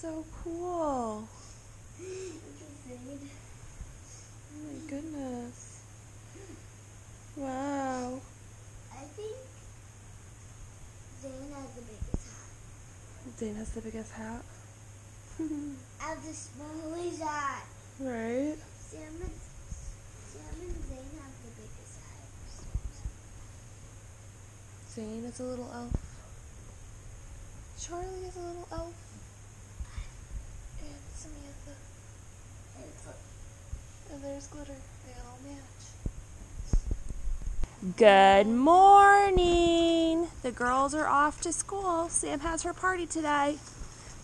so cool. Oh my goodness. Wow. I think Zane has the biggest hat. Zane has the biggest hat. I have the smallest hat. right? Sam and, Sam and Zane have the biggest hat. Zane is a little elf. Charlie is a little elf. Samantha. And there's glitter. They all match. Good morning. The girls are off to school. Sam has her party today.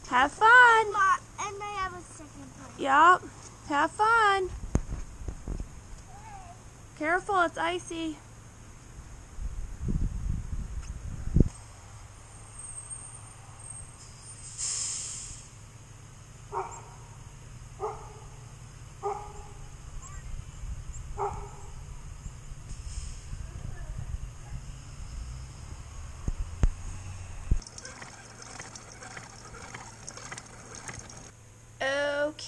Have fun. And I have a second part. Yep. Have fun. Careful, it's icy.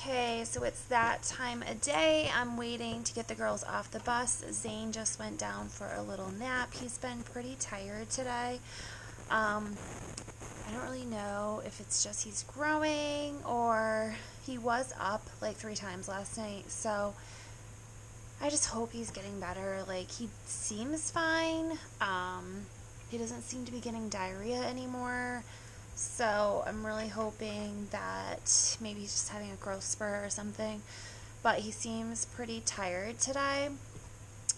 Okay, so it's that time of day. I'm waiting to get the girls off the bus. Zane just went down for a little nap. He's been pretty tired today. Um, I don't really know if it's just he's growing or he was up like three times last night. So I just hope he's getting better. Like he seems fine. Um, he doesn't seem to be getting diarrhea anymore. So I'm really hoping that maybe he's just having a growth spur or something. But he seems pretty tired today.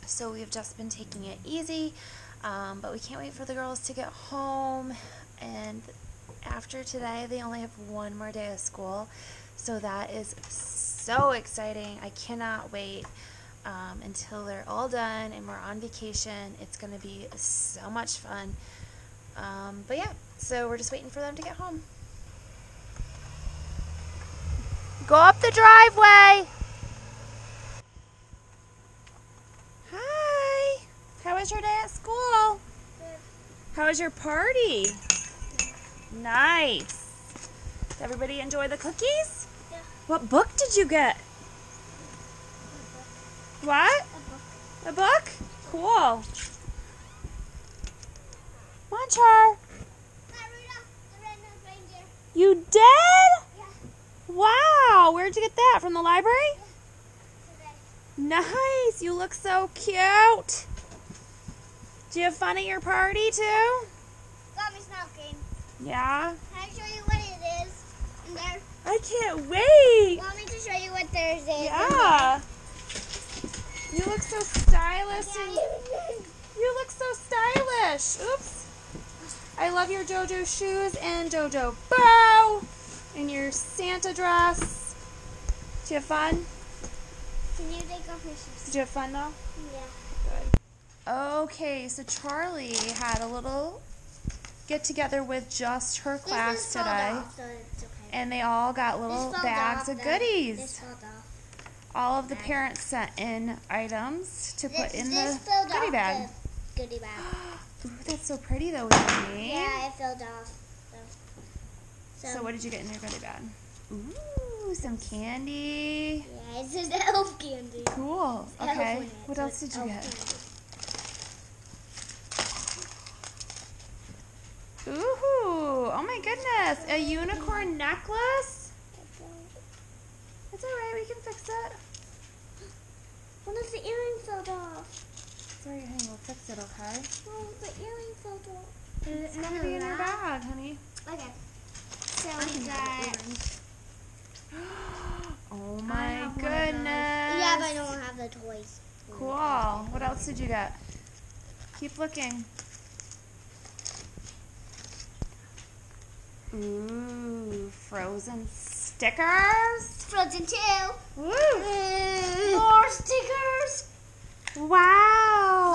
So we've just been taking it easy. Um, but we can't wait for the girls to get home. And after today, they only have one more day of school. So that is so exciting. I cannot wait um, until they're all done and we're on vacation. It's going to be so much fun. Um, but yeah, so we're just waiting for them to get home. Go up the driveway. Hi. How was your day at school? How was your party? Nice. Did everybody enjoy the cookies? Yeah. What book did you get? What? A book. A book? Cool on, Char. Rudolph the Red-Nosed Reindeer. You did? Yeah. Wow. Where'd you get that? From the library? Today. Nice. You look so cute. Do you have fun at your party too? Got me smoking. Yeah. Can I show you what it is in there? I can't wait. Want me to show you what theirs is? in Yeah. You look so stylish there? and you look so stylish. Oops. I love your JoJo shoes and JoJo bow and your Santa dress. Did you have fun? Can you take off your shoes? Did you have fun though? Yeah. Good. Okay, so Charlie had a little get together with just her class This today. off, so okay. And they all got little bags off, of goodies. This. All of the parents sent in items to put in the goodie bag. the goodie bag. Ooh, that's so pretty though, Amy. Yeah, it filled off. So, So what did you get in your goodie bag? Ooh, some candy. Yeah, it's an elf candy. Cool. Okay. What else did you get? Ooh, oh my goodness. A unicorn necklace? It's alright, we can fix it. One of the earrings fell off. Sorry, honey, we'll fix it, okay? Oh, the earring fell off. It's gonna be in your bag, honey. Okay. So we got. Oh my have one of those. goodness. Yeah, but I don't have the toys. Cool. What else did you get? Keep looking. Ooh, frozen stickers. Frozen 2. Woo! Mm. More stickers. Wow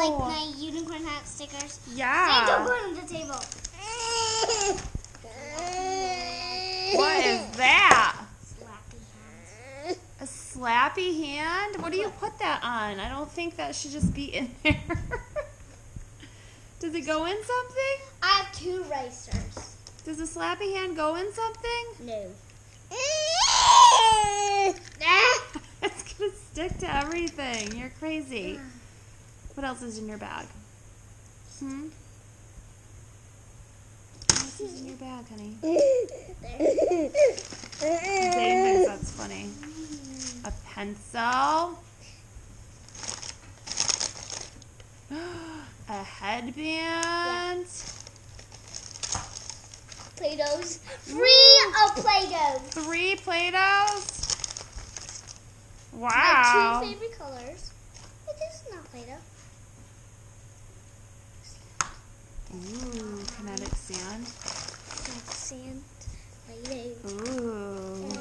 like my unicorn hat stickers. Yeah. Santa, put on the table. what is that? Slappy A slappy hand? What do you put that on? I don't think that should just be in there. Does it go in something? I have two racers. Does a slappy hand go in something? No. it's gonna stick to everything. You're crazy. What else is in your bag? Hmm? What else is in your bag, honey? Zane thinks that's funny. A pencil. A headband. Play-Dohs. Free of Play-Dohs. Three Play-Dohs. Wow. My two favorite colors. This is not Play-Doh. Ooh, kinetic sand. Like sand. Play-Doh. Ooh. And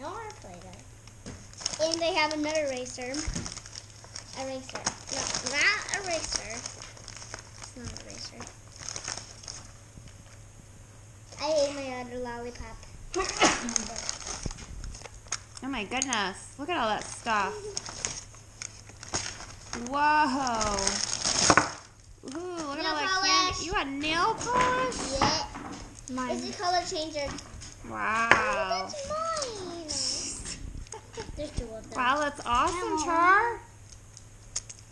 more Play-Doh. And they have another eraser. Eraser. No, not eraser. It's not eraser. I ate my other lollipop. Oh my goodness. Look at all that stuff. Whoa. Ooh, look at Nail all that candy. You had nail polish? Yeah. My It's a color changer. Wow. That's mine. There's two of them. Wow, that's awesome, Ow. Char.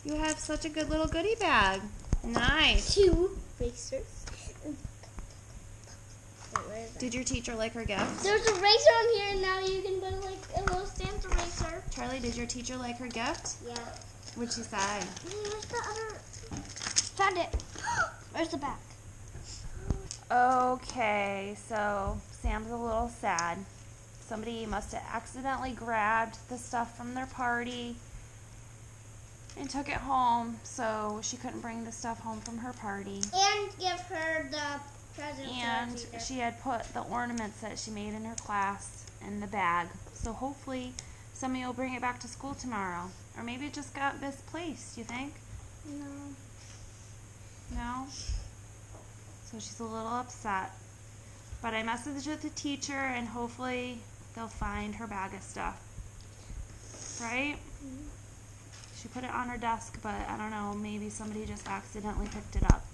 You have such a good little goodie bag. Nice. Two erasers. Where is it? Did your teacher like her gift? There's a eraser on here, and now you can put like a little stamped eraser. Charlie, did your teacher like her gift? Yeah. What'd she say? Where's the other? Found it. Where's the back? Okay, so Sam's a little sad. Somebody must have accidentally grabbed the stuff from their party and took it home, so she couldn't bring the stuff home from her party. And give her the present. And for her teacher. she had put the ornaments that she made in her class in the bag. So hopefully somebody will bring it back to school tomorrow. Or maybe it just got misplaced, you think? No. No? So she's a little upset. But I messaged with the teacher and hopefully they'll find her bag of stuff. Right? She put it on her desk, but I don't know, maybe somebody just accidentally picked it up.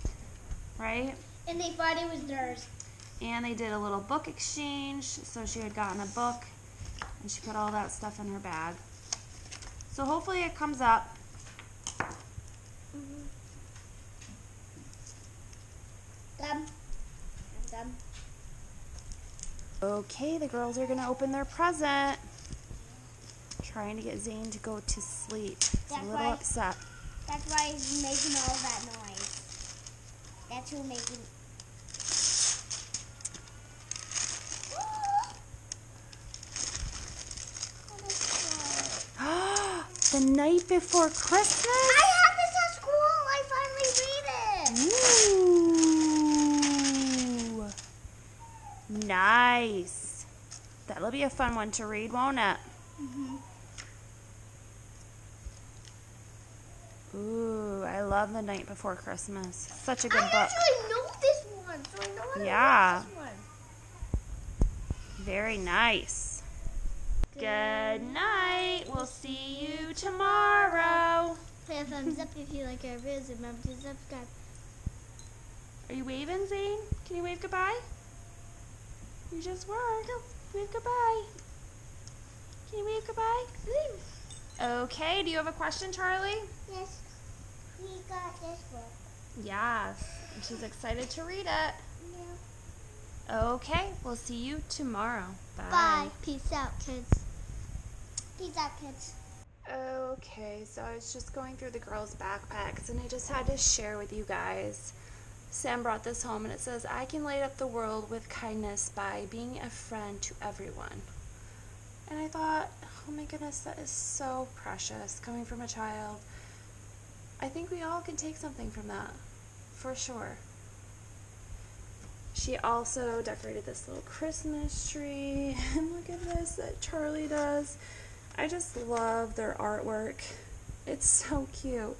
Right? And they thought it was theirs. And they did a little book exchange, so she had gotten a book and she put all that stuff in her bag. So hopefully it comes up. Done. I'm done. Okay, the girls are gonna open their present. Trying to get Zane to go to sleep. He's a little why- upset. That's why he's making all that noise. That's who making. The night before Christmas? I have this at school. I finally read it. Ooh. Nice. That'll be a fun one to read, won't it? Mm-hmm. Ooh, I love The Night Before Christmas. Such a good I book. actually know this one, so I know how to Yeah. this one. Very nice. Good night. We'll see you tomorrow. Play a thumbs up if you like our videos. Remember to subscribe. Are you waving, Zane? Can you wave goodbye? You just were. Wave goodbye. Can you wave goodbye? Okay, do you have a question, Charlie? Yes, we got this book. Yes. And she's excited to read it. Yeah. Okay, we'll see you tomorrow. Bye. Bye. Peace out, kids. Peace out, kids. Okay, so I was just going through the girls' backpacks and I just had to share with you guys. Sam brought this home and it says, I can light up the world with kindness by being a friend to everyone. And I thought, oh my goodness, that is so precious coming from a child. I think we all can take something from that, for sure. She also decorated this little Christmas tree. And look at this that Charlie does. I just love their artwork. It's so cute.